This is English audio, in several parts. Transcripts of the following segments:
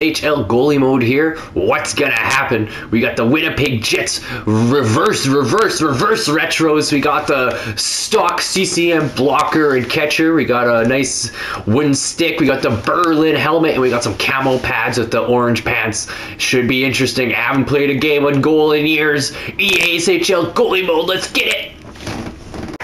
HL goalie mode here. What's gonna happen? We got the Winnipeg Jets reverse, reverse, reverse retros. We got the stock CCM blocker and catcher. We got a nice wooden stick. We got the Berlin helmet, and we got some camo pads with the orange pants. Should be interesting. I haven't played a game on goal in years. EASHL goalie mode. Let's get it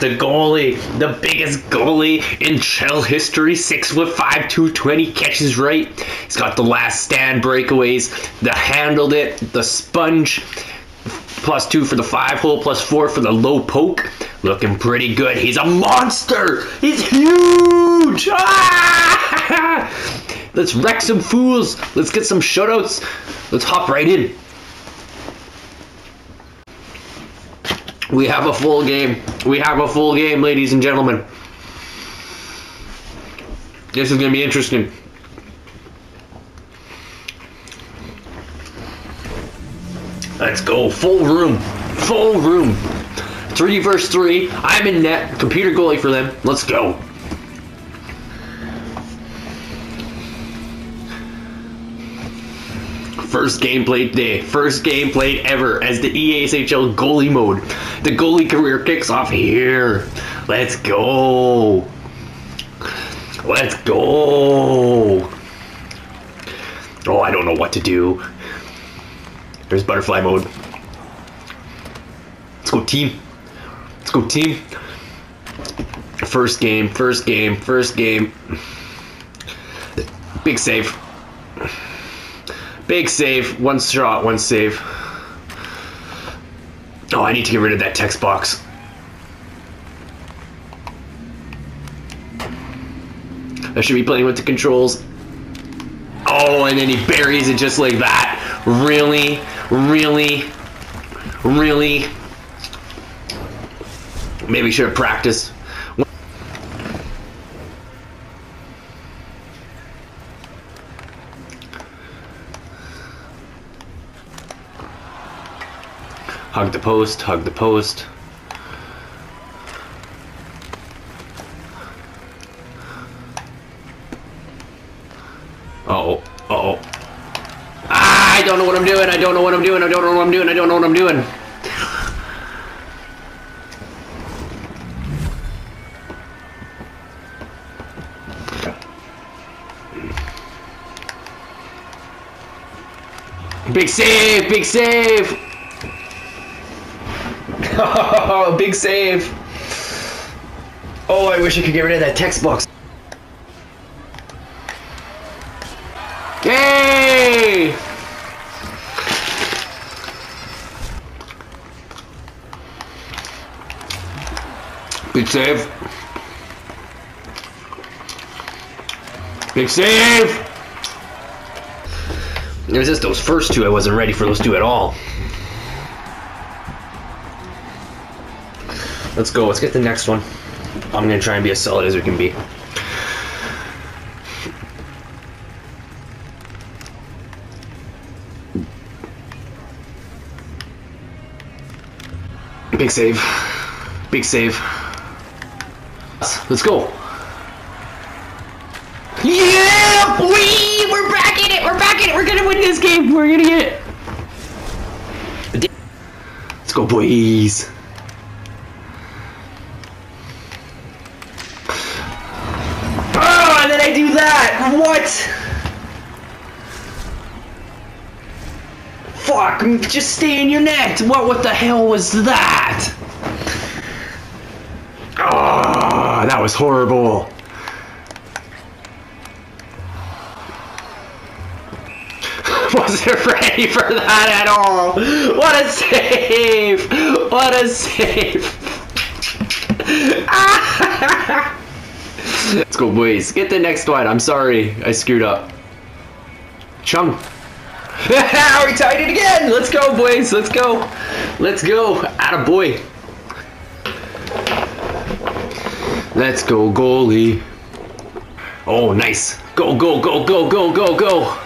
the goalie, the biggest goalie in Shell history, six foot five, 220, catches right. He's got the last stand breakaways, the handled it, the sponge, plus two for the five hole, plus four for the low poke. Looking pretty good. He's a monster. He's huge. Ah! Let's wreck some fools. Let's get some shutouts. Let's hop right in. We have a full game. We have a full game, ladies and gentlemen. This is going to be interesting. Let's go. Full room. Full room. Three versus three. I'm in net. Computer goalie for them. Let's go. First game played today. First game played ever as the EASHL goalie mode. The goalie career kicks off here. Let's go. Let's go. Oh, I don't know what to do. There's butterfly mode. Let's go team. Let's go team. First game, first game, first game. Big save. Big save. One shot, one save. Oh, I need to get rid of that text box. I should be playing with the controls. Oh, and then he buries it just like that. Really? Really? Really? Maybe should have practiced. Hug the post, hug the post. Uh oh, uh oh. Ah, I don't know what I'm doing, I don't know what I'm doing, I don't know what I'm doing, I don't know what I'm doing. Big save, big save! Oh, big save. Oh, I wish I could get rid of that text box. Yay! Big save. Big save! It was just those first two, I wasn't ready for those two at all. Let's go. Let's get the next one. I'm going to try and be as solid as we can be. Big save. Big save. Let's go. Yeah, boy! We're back in it! We're back in it! We're gonna win this game! We're gonna get it! Let's go, boys! That? What? Fuck, just stay in your net. What what the hell was that? Oh, that was horrible. Wasn't ready for that at all. What a save! What a save! Ah! Let's go, boys. Get the next one. I'm sorry. I screwed up. Chung. we tied it again. Let's go, boys. Let's go. Let's go. Atta boy. Let's go, goalie. Oh, nice. Go, go, go, go, go, go, go.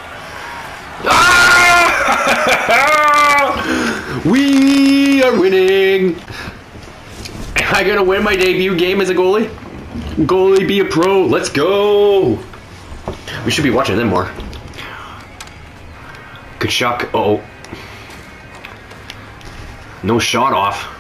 Ah! we are winning. Am I going to win my debut game as a goalie? Goalie be a pro. Let's go. We should be watching them more. Tkachuk. Uh oh. No shot off.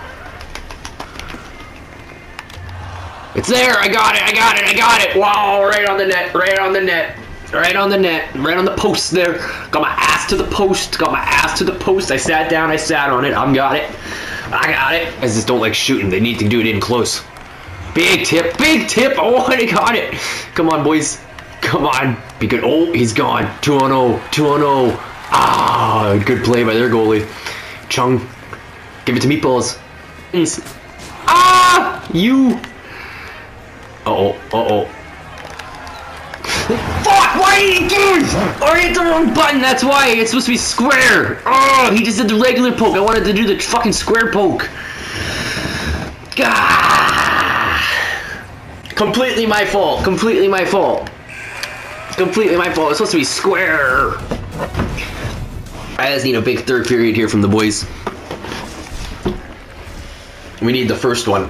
It's there. I got it. I got it. I got it. Wow, right on the net. Right on the net. Right on the net. Right on the post there. Got my ass to the post. Got my ass to the post. I sat down. I sat on it. I'm got it. I got it. I just don't like shooting. They need to do it in close. Big tip. Big tip. Oh, I got it. Come on, boys. Come on. Be good. Oh, he's gone. 2 on 0. 2 on 0. Ah, good play by their goalie. Chung. Give it to Meatballs. Ah! You. Uh-oh. Uh-oh. Fuck! Why did he do it? Oh, I hit the wrong button. That's why. It's supposed to be square. Oh, he just did the regular poke. I wanted to do the fucking square poke. Gah! Completely my fault. Completely my fault. Completely my fault. It's supposed to be square. I just need a big third period here from the boys. We need the first one.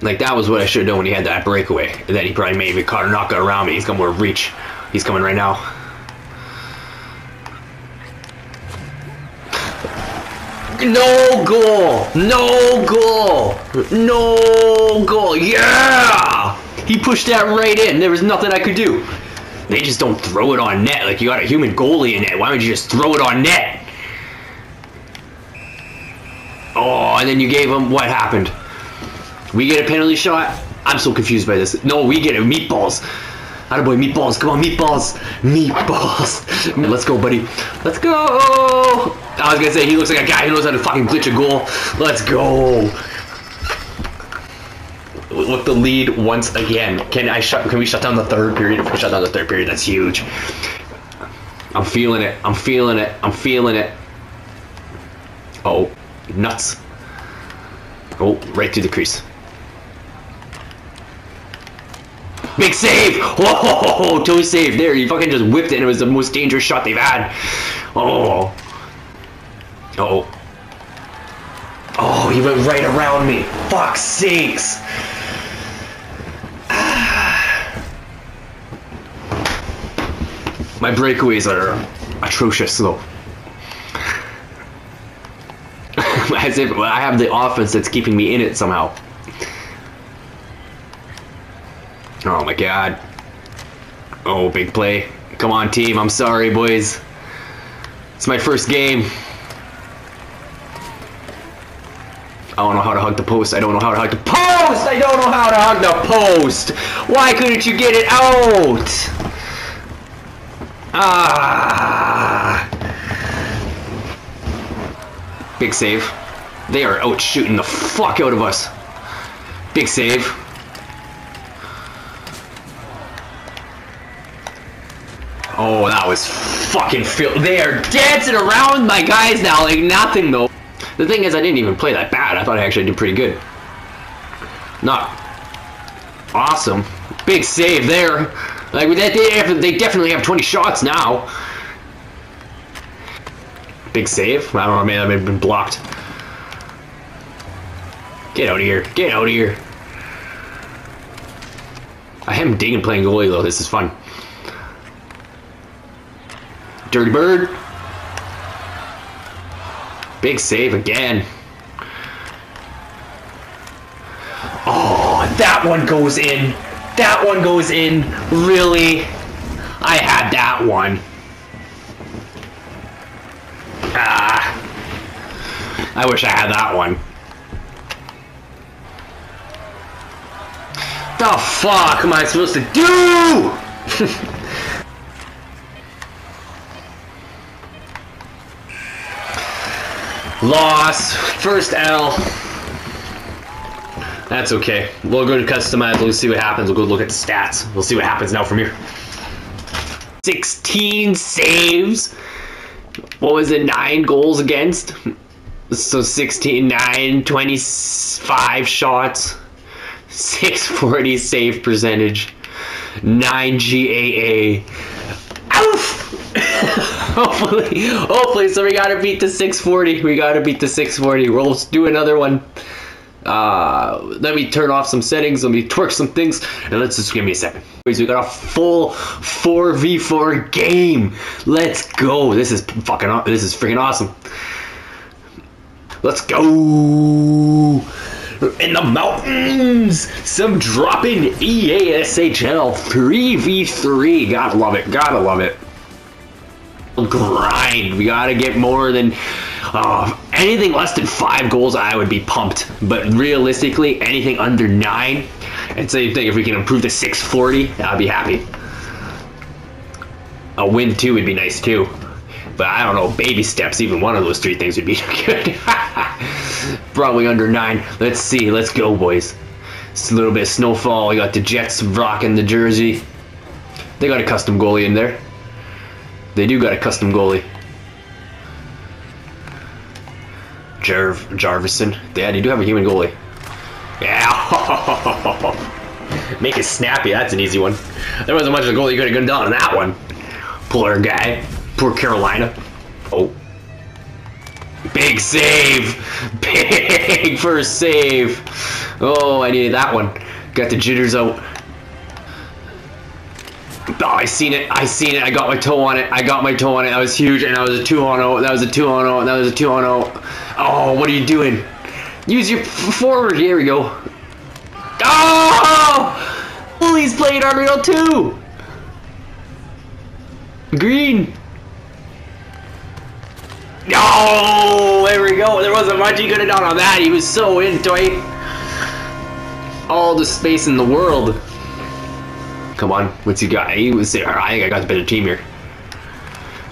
Like that was what I should have done when he had that breakaway. Then he probably maybe caught a knockout around me. He's coming with reach. He's coming right now. No goal! No goal! No goal! Yeah! He pushed that right in. There was nothing I could do. They just don't throw it on net. Like you got a human goalie in net. Why don't you just throw it on net? Oh, and then you gave him what happened? We get a penalty shot. I'm so confused by this. No, we get it. Meatballs. boy, meatballs. Come on, meatballs. Meatballs. Let's go, buddy. Let's go. I was gonna say he looks like a guy who knows how to fucking glitch a goal. Let's go. With the lead once again. Can I shut? Can we shut down the third period? If we shut down the third period, that's huge. I'm feeling it. I'm feeling it. I'm feeling it. Oh, nuts. Oh, right through the crease. Big save! Whoa, toe save there. He fucking just whipped it and it was the most dangerous shot they've had. Oh. Oh. Oh, he went right around me. Fuck sakes. My breakaways are atrocious though. As if I have the offense that's keeping me in it somehow. Oh my god. Oh, big play. Come on, team. I'm sorry, boys. It's my first game. I don't know how to hug the post. I don't know how to hug the post. I don't know how to hug the post. Why couldn't you get it out? Ah. Big save. They are out shooting the fuck out of us. Big save. Oh, that was fucking They are dancing around my guys now like nothing though. The thing is, I didn't even play that bad. I thought I actually did pretty good. Not awesome. Big save there. Like they, they definitely have 20 shots now. Big save. I don't know. Man, I've been blocked. Get out of here. Get out of here. I am digging playing goalie though. This is fun. Dirty Bird. Big save again. Oh, that one goes in. That one goes in. Really? I had that one. Ah. I wish I had that one. The fuck am I supposed to do? Loss. First L. That's okay. We'll go to customize. We'll see what happens. We'll go look at the stats. We'll see what happens now from here. 16 saves. What was it? 9 goals against? So 16, 9, 25 shots. 640 save percentage. 9 GAA. hopefully, hopefully. So we gotta beat the 640. We gotta beat the 640. We'll do another one. Uh, let me turn off some settings. Let me twerk some things, and let's just give me a second. We got a full 4v4 game. Let's go. This is fucking. This is freaking awesome. Let's go in the mountains. Some dropping EASHL 3v3. Gotta love it. Gotta love it. Grind. We gotta get more than uh, anything less than five goals. I would be pumped. But realistically, anything under nine, and same thing. If we can improve to 640, I'd be happy. A win too would be nice too. But I don't know, baby steps, even one of those three things would be good. Probably under nine. Let's see, let's go, boys. It's a little bit of snowfall. We got the Jets rocking the jersey. They got a custom goalie in there. They do got a custom goalie. Jarv Jarvison. Yeah, they do have a human goalie. Yeah. Make it snappy. That's an easy one. There wasn't much of a goal you could have done on that one. Poor guy. Poor Carolina. Oh. Big save. Big first save. Oh, I needed that one. Got the jitters out. Oh, I seen it. I seen it. I got my toe on it. I got my toe on it. That was huge. And that was a 2 on 0. That was a 2 on 0. And that was a 2 on 0. Oh, what are you doing? Use your forward. Here we go. Oh! Bullies playing Unreal 2. Green. Oh, there we go. There wasn't much he could have done on that. He was so into it. All the space in the world. Come on, what's he got? He was there. I think I got the better team here.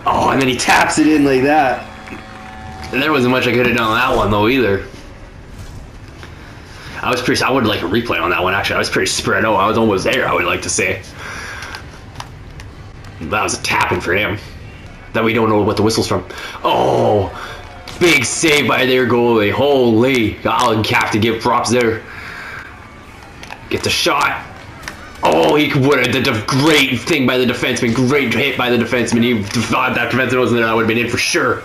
Oh, and then he taps it in like that. There wasn't much I could have done on that one though either. I was pretty. I would like a replay on that one. Actually, I was pretty spread out. I was almost there. I would like to say. That was a tapping for him. That we don't know what the whistle's from. Oh, big save by their goalie. Holy, I'll have to give props there. Get the shot. Oh, he would have a great thing by the defenseman. Great hit by the defenseman. He thought that defenseman wasn't there. I would have been in for sure.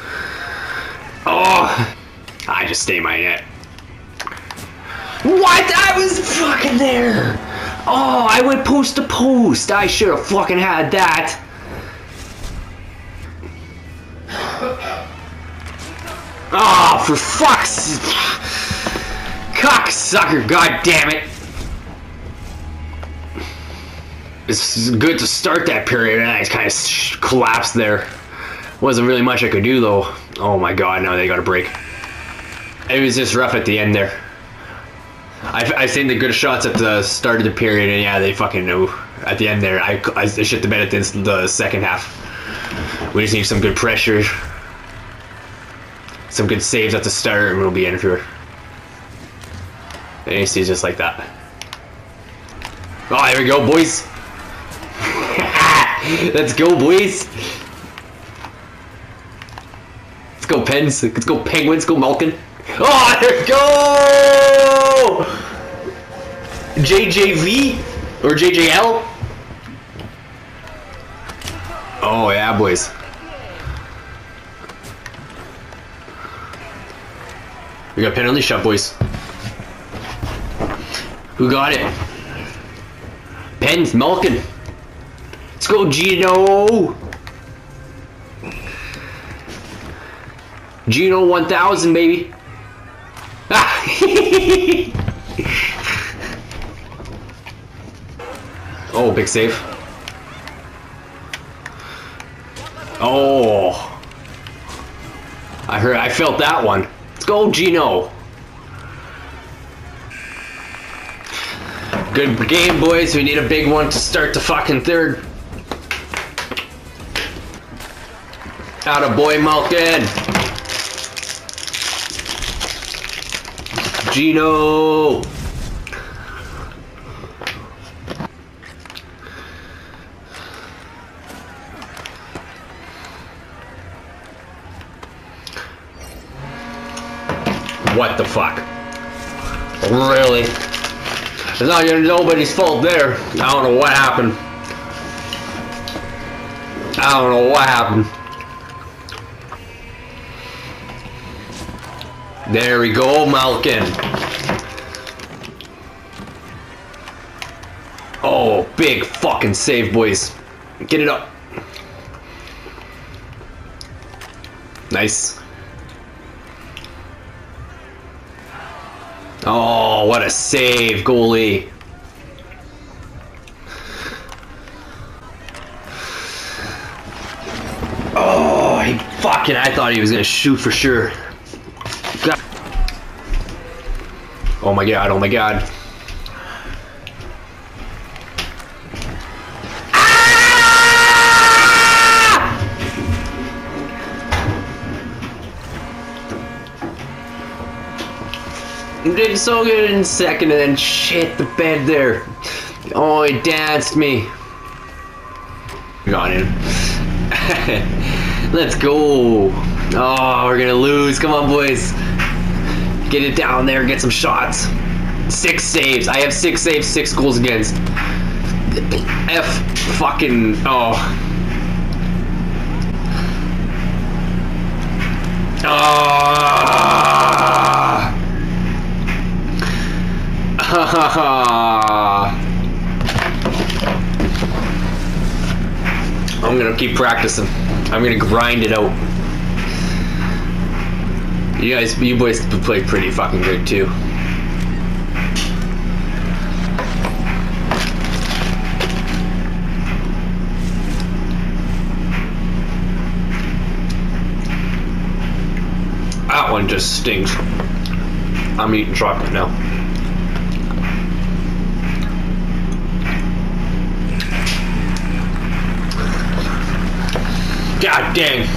Oh, I just stay my net. What? I was fucking there. Oh, I went post to post. I should have fucking had that. Oh, for fuck's cocksucker! God damn it! It's good to start that period, and I kind of collapsed there. Wasn't really much I could do though. Oh my god! Now they got a break. It was just rough at the end there. I've, I've seen the good shots at the start of the period, and yeah, they fucking know at the end there. I, I shit the bed at the, the second half. We just need some good pressure, some good saves at the start, and we'll be in for. The AC is just like that. Oh, here we go, boys. Let's go, boys. Let's go, Pens. Let's go, Penguins. Go, Malkin. Oh, there we go! JJV or JJL? Oh yeah, boys. We got penalty shot, boys. Who got it? Pens, Malkin. Let's go, Geno. Geno 1000, baby. Ah. oh, big save. Oh. I heard I felt that one. Let's go, Geno. Good game, boys. We need a big one to start the fucking third. Out of boy Malkin. Geno. What the fuck? Really? It's not nobody's fault there. I don't know what happened. I don't know what happened. There we go, Malkin. Oh, big fucking save, boys. Get it up. Nice. Oh, what a save, goalie. Oh, he fucking, I thought he was going to shoot for sure. Oh my god, oh my god. Ah! Did so good in second and then shit the bed there. Oh, he danced me. Got him. Let's go. Oh, we're gonna lose. Come on, boys. Get it down there. Get some shots. Six saves. I have six saves, six goals against. F fucking. Oh. Ah. I'm gonna keep practicing. I'm gonna grind it out. You guys, you boys play pretty fucking good too. That one just stinks. I'm eating chocolate now. God dang.